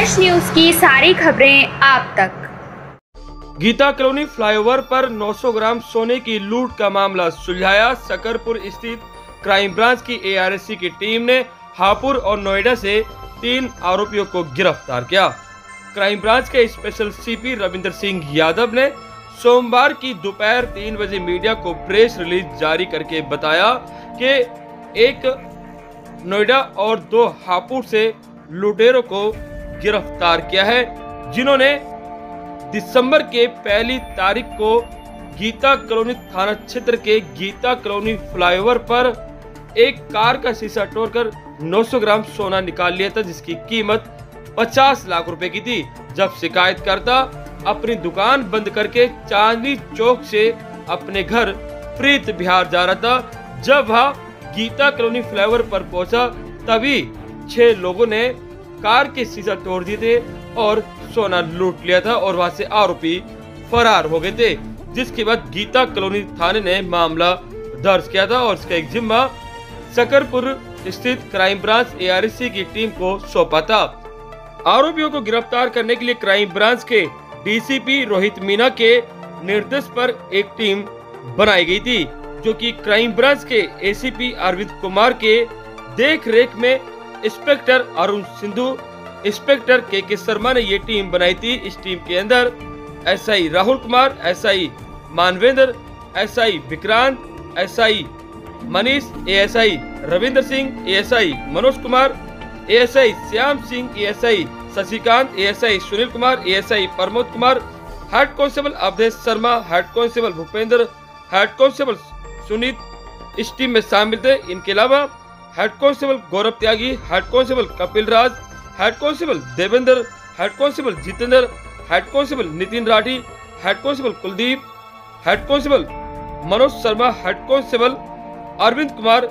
Flash news की सारी खबरें आप तक। गीता कॉलोनी फ्लाईओवर पर 900 ग्राम सोने की लूट का मामला सुलझाया। सकरपुर स्थित क्राइम ब्रांच की एआरएससी की टीम ने हापुड़ और नोएडा से तीन आरोपियों को गिरफ़्तार किया। क्राइम ब्रांच के स्पेशल सीपी रविंदर सिंह यादव ने सोमवार की दोपहर तीन बजे मीडिया को प्रेस रिलीज़ जारी करके बताया कि एक नोएडा और दो हापुड़ से लुटेरों को गिरफ़्तार किया है, जिन्होंने दिसंबर के पहली तारीख को गीता कॉलोनी थाना क्षेत्र के गीता कॉलोनी फ्लाईओवर पर एक कार का शीशा तोड़कर 900 ग्राम सोना निकाल लिया था, जिसकी कीमत 50 लाख रुपए की थी, जब शिकायतकर्ता अपनी दुकान बंद करके चांदनी चौक से अपने घर प्रीत बिहार जा रहा था। जब वह गीता कॉलोनी फ्लाईओवर पर पहुँचा, तभी छह लोगों ने कार के शीशा तोड़ दिए थे और सोना लूट लिया था और वहाँ से आरोपी फरार हो गए थे, जिसके बाद गीता कॉलोनी थाने ने मामला दर्ज किया था और इसका एक जिम्मा सकरपुर स्थित क्राइम ब्रांच एआरसी की टीम को सौंपा था। आरोपियों को गिरफ़्तार करने के लिए क्राइम ब्रांच के डीसीपी रोहित मीना के निर्देश पर एक टीम बनाई गई थी, जो कि क्राइम ब्रांच के एसीपी अरविंद कुमार के देख रेख में इंस्पेक्टर अरुण सिंधु, इंस्पेक्टर के के शर्मा ने ये टीम बनाई थी। इस टीम के अंदर SI Rahul Kumar, SI Manvendra, SI Vikrant, SI Manish, ASI Ravindra Singh, ASI Manoj Kumar, ASI Shyam Singh, ASI Shashikant, ASI Sunil Kumar, ASI Pramod Kumar head constable Awadhesh Sharma head constable Bhupendra head constable Sunit इस team में शामिल थे। इनके अलावा head constable Gaurav Tyagi head constable Kapil Raj head constable Devendra head constable Jitendra head constable Nitin Rathi head constable Kuldeep head constable Manoj Sharma head constable Arvind Kumar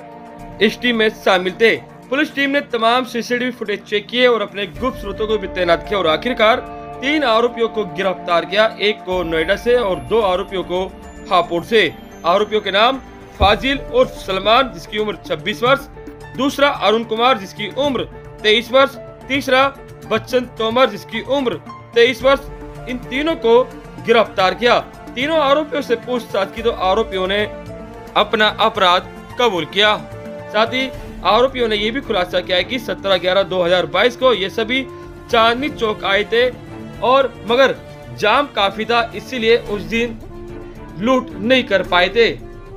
इस team में शामिल थे। Police team ने तमाम CCTV footage check किए और अपने गुप्त स्रोतों को भी तैनात किया और आखिरकार तीन आरोपियों को गिरफ़्तार किया, एक को नोएडा से और दो आरोपियों को हापुड़ से। आरोपियों के नाम फाजिल और सलमान, जिसकी उम्र 26 वर्ष दूसरा अरुण कुमार जिसकी उम्र 23 वर्ष, तीसरा बच्चन तोमर जिसकी उम्र 23 वर्ष, इन तीनों को गिरफ़्तार किया। तीनों आरोपियों से पूछताछ की तो आरोपियों ने अपना अपराध कबूल किया। साथ ही आरोपियों ने यह भी खुलासा किया कि 17 ग्यारह 2022 को ये सभी चांदनी चौक आए थे और मगर जाम काफ़ी था, इसीलिए उस दिन लूट नहीं कर पाए थे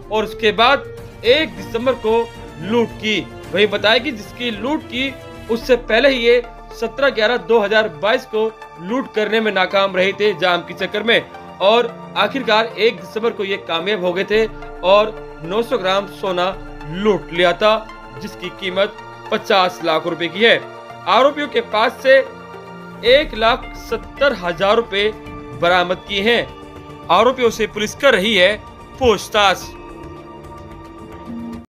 और उसके बाद एक दिसंबर को लूट की। वही बताया कि जिसकी लूट की, उससे पहले ही ये 17 ग्यारह 2022 को लूट करने में नाकाम रहे थे जाम के चक्कर में। और आखिरकार एक दिसंबर को ये कामयाब हो गए थे और 900 ग्राम सोना लूट लिया था, जिसकी कीमत 50 लाख रुपए की है। आरोपियों के पास से एक लाख सत्तर हज़ार रूपए बरामद किए हैं। आरोपियों से पुलिस कर रही है पूछताछ।